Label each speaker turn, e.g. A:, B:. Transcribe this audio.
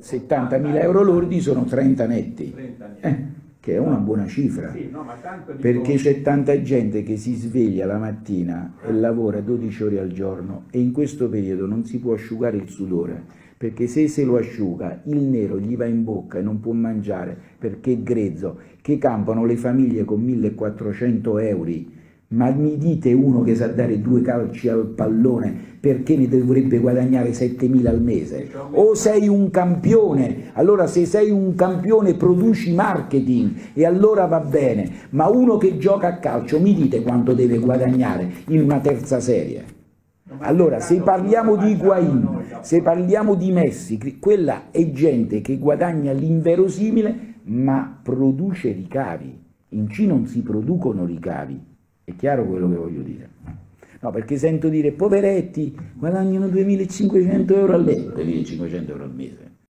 A: 70.000 euro lordi sono 30 netti,
B: 30
A: eh, che è una buona cifra. Perché c'è tanta gente che si sveglia la mattina e lavora 12 ore al giorno e in questo periodo non si può asciugare il sudore, perché se se lo asciuga il nero gli va in bocca e non può mangiare perché è grezzo, che campano le famiglie con 1400 euro. Ma mi dite uno che sa dare due calci al pallone perché ne dovrebbe guadagnare 7.000 al mese? O sei un campione, allora se sei un campione produci marketing e allora va bene, ma uno che gioca a calcio mi dite quanto deve guadagnare in una terza serie? Allora, se parliamo di Higuain, se parliamo di Messi, quella è gente che guadagna l'inverosimile ma produce ricavi. In C non si producono ricavi. È chiaro quello che voglio dire? No, perché sento dire, poveretti, guadagnano 2.500 euro al mese. 2.500 euro al mese.